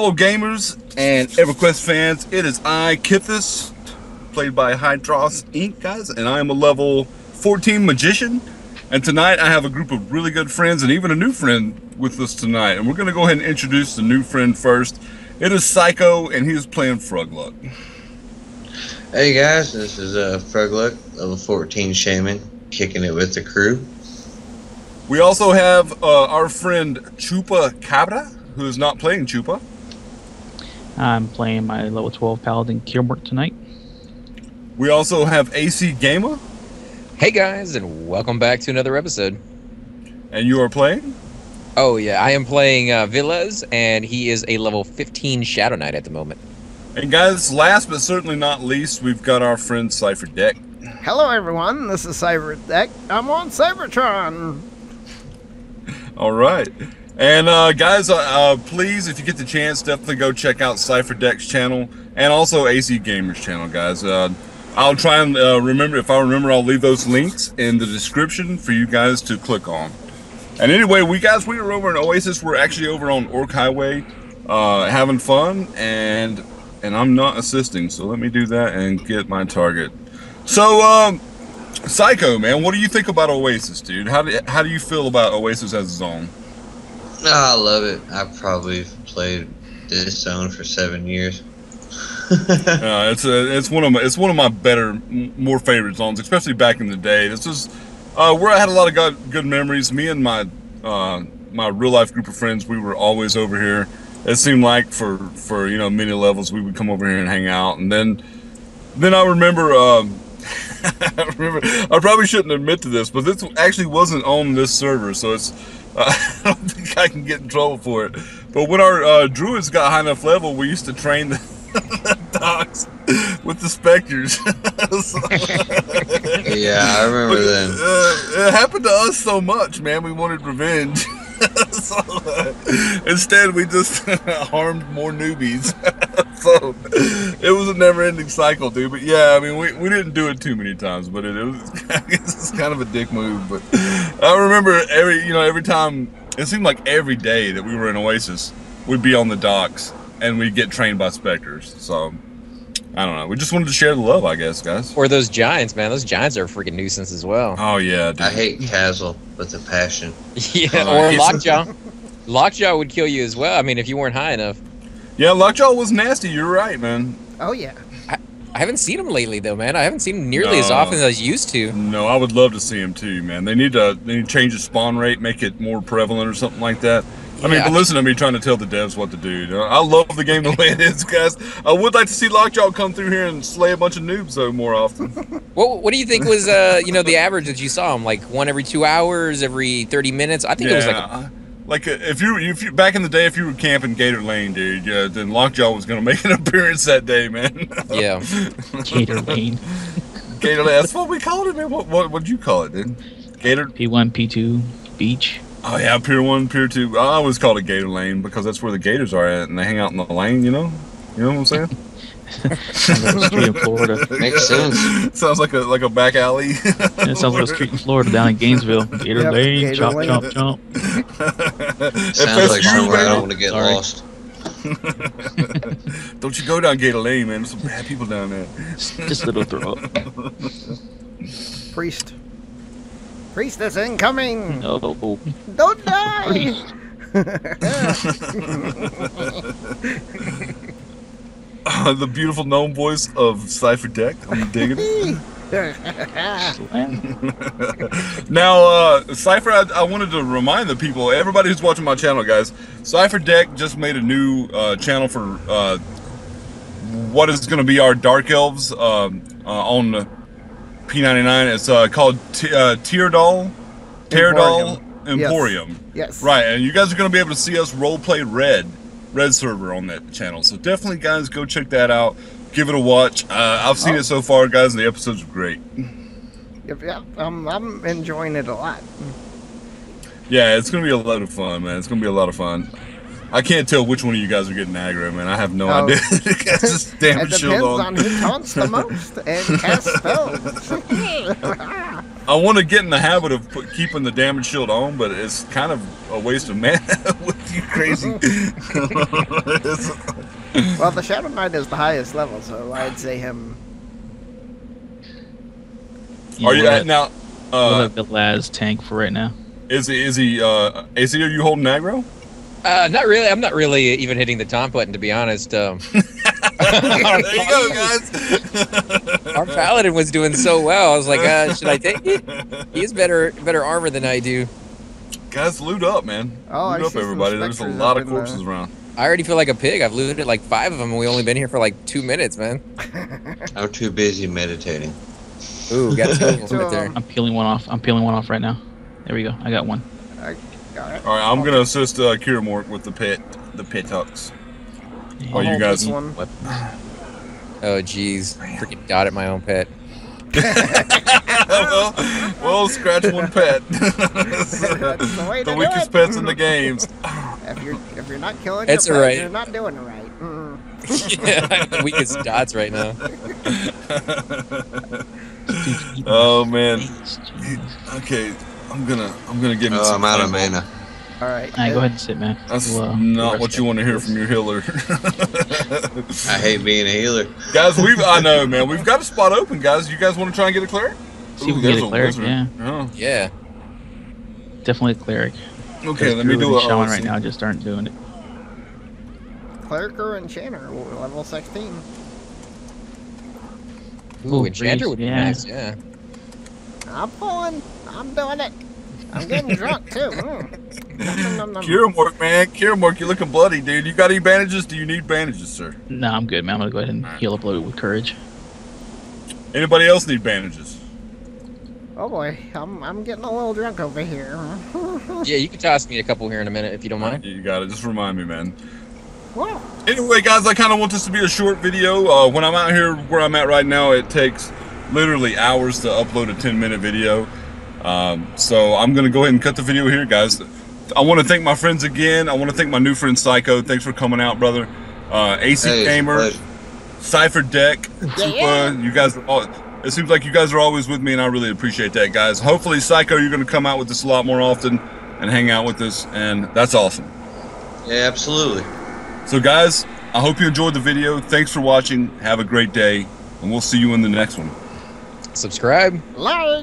Hello gamers and EverQuest fans, it is I, Kithis, played by Hydross Inc. guys, and I am a level 14 magician. And tonight I have a group of really good friends and even a new friend with us tonight. And we're going to go ahead and introduce the new friend first. It is Psycho and he is playing Frugluck. Hey guys, this is uh, Frugluck, level 14 shaman, kicking it with the crew. We also have uh, our friend Chupa Cabra, who is not playing Chupa. I'm playing my level 12 Paladin Kilmort tonight. We also have AC Gamer, Hey guys, and welcome back to another episode. and you are playing. Oh yeah, I am playing uh, Villas, and he is a level 15 Shadow Knight at the moment. And guys, last but certainly not least, we've got our friend Cipher Dec. Hello, everyone. This is Cipher Dec. I'm on Cyberton. All right. And uh, guys, uh, uh, please, if you get the chance, definitely go check out Cipher Dec's channel and also AC Gamers channel, guys. Uh, I'll try and uh, remember, if I remember, I'll leave those links in the description for you guys to click on. And anyway, we guys, we were over in Oasis. We're actually over on Orc Highway, uh, having fun, and and I'm not assisting, so let me do that and get my target. So, um, Psycho, man, what do you think about Oasis, dude? How do, how do you feel about Oasis as a zone? I love it. I've probably played this zone for seven years. Uh, it's a, it's one of my it's one of my better, more favorite zones, especially back in the day. This is uh, where I had a lot of good, good memories. Me and my uh, my real life group of friends, we were always over here. It seemed like for for you know many levels, we would come over here and hang out, and then then I remember. Um, I remember. I probably shouldn't admit to this, but this actually wasn't on this server, so it's. Uh, I don't think I can get in trouble for it. But when our uh, druids got high enough level, we used to train the, the dogs with the specters. So- Yeah, I remember but, then. uh, it happened to us so much, man. We wanted revenge. so, uh, instead, we just harmed more newbies. so it was a never-ending cycle, dude. But yeah, I mean, we, we didn't do it too many times, but it, it was it's kind of a dick move. But I remember every you know every time it seemed like every day that we were in Oasis, we'd be on the docks and we'd get trained by specters. So. I don't know. We just wanted to share the love, I guess, guys. Or those giants, man. Those giants are a freaking nuisance as well. Oh yeah, dude. I hate Castle with a passion. yeah, Oh, or Lockjaw. Lockjaw would kill you as well. I mean, if you weren't high enough. Yeah, Lockjaw was nasty. You're right, man. Oh, yeah. I haven't seen him lately, though, man. I haven't seen him nearly as often as I used to. No, I would love to see him too, man. They need to they need to change the spawn rate, make it more prevalent or something like that. I mean, Yeah. but listen to me trying to tell the devs what to do. You know, I love the game the way it is, guys. I would like to see Lockjaw come through here and slay a bunch of noobs though more often. What What do you think was, uh, you know, the average that you saw him? Like one every two hours, every thirty minutes? I think it was like. A, like uh, if you if you back in the day if you were camping Gator Lane, dude, yeah, then Lockjaw was gonna make an appearance that day, man. yeah. Gator Lane. Gator Lane. That's what we called it, man. What what what'd you call it, dude? Gator. P1, P2, Beach. Oh yeah, Pier One, Pier Two. I always call it Gator Lane because that's where the Gators are at, and they hang out in the lane. You know, you know what I'm saying? Sounds like street in Florida. Makes sense. Sounds like a like a back alley. It sounds like a street in Florida down in Gainesville. Gator Yep, Lane, Gator chop, Lane. chop, chop. Sounds like FSU, somewhere I don't want to get Sorry. lost. Don't you go down Gator Lane, man. There's some bad people down there. Just a little throw up. Priest. Priestess incoming. No. Don't die. the beautiful gnome voice of Cipher Dec. I'm digging it. Now, uh, Cipher, I, I wanted to remind the people, everybody who's watching my channel, guys, Cipher Dec just made a new uh, channel for uh, what is going to be our Dark Elves um, uh, on the P99. It's uh, called T- uh, Teardal, Teardal Emporium. Yes. Yes. Right, and you guys are going to be able to see us roleplay Red, Red server on that channel. So definitely, guys, go check that out. Give it a watch. Uh, I've seen Oh. it so far, guys, and the episodes are great. Yep, yep. Um, I'm enjoying it a lot. Yeah, it's going to be a lot of fun, man. It's going to be a lot of fun. I can't tell which one of you guys are getting aggro, man. I have no Oh. idea. It's just damn it shield depends on. on who taunts the most and casts spells. I want to get in the habit of put, keeping the damage shield on, but it's kind of a waste of mana with you crazy. Well, the Shadow Knight is the highest level, so I'd say him. Are you we'll at now? we'll Uh, have the Laz tank for right now. is he? Is he? Uh, AC? Are you holding aggro? Uh, not really. I'm not really even hitting the taunt button to be honest. Um, there you go, guys. our paladin was doing so well. I was like, uh, should I take it? He has better better armor than I do. Guys, loot up, man. Oh, I loot up, everybody. There's a lot of in the- corpses around. I already feel like a pig. I've looted like five of them, and we only been here for like two minutes, man. I'm too busy meditating. Ooh, got a So, right there. I'm peeling one off. I'm peeling one off right now. There we go. I got one. Alright. All right, I'm gonna assist uh, Kiramort with the pit, the pit tucks. Oh, you hold guys- this one. Oh, jeez. Freaking dot at my own pet. well, well, scratch one pet. That's the way to the do weakest it. pets in the games. If you're if you're not killing That's your pet, alright. you're not doing it right. Mm. yeah, the weakest dots right now. oh man. Okay, I'm gonna I'm gonna give him Oh, some. I'm out of flame. mana. All right. All right, go ahead and sit, man. That's We'll, uh, not what you want to hear from your healer. I hate being a healer. guys, we've I know, man. We've got a spot open, guys. You guys want to try and get a cleric? See if we Ooh, can get a cleric, wizard. yeah. Oh. Yeah. Definitely a cleric. Okay, let me Druid do and a. shaman oh, right now just aren't doing it. Cleric or Enchanter, level 16. Ooh, Ooh, enchanter would be yeah. nice. Yeah. I'm pulling. I'm doing it. I'm getting drunk too. Mm. Nom, nom, nom, nom. Kiramork, man. Kiramork, you're looking bloody, dude. You got any bandages? Do you need bandages, sir? No, I'm good, man. I'm gonna go ahead and heal up a little bit with courage. Anybody else need bandages? Oh boy, I'm I'm getting a little drunk over here. Yeah, you can toss me a couple here in a minute if you don't mind. You got it. Just remind me, man. Wow. Anyway, guys, I kind of want this to be a short video. Uh, when I'm out here where I'm at right now, it takes literally hours to upload a 10 minute video. Um, so I'm going to go ahead and cut the video here, guys. I want to thank my friends again. I want to thank my new friend Psycho. Thanks for coming out, brother. Uh, AC Hey, Gamer, pleasure. Cipher Dec, yeah. Tupa, you guys are all. It seems like you guys are always with me, and I really appreciate that, guys. Hopefully, Psycho, you're going to come out with this a lot more often and hang out with us, and that's awesome. Yeah, absolutely. So, guys, I hope you enjoyed the video. Thanks for watching. Have a great day, and we'll see you in the next one. Subscribe. Like.